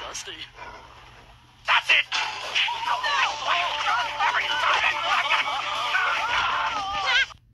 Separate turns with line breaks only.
Dusty.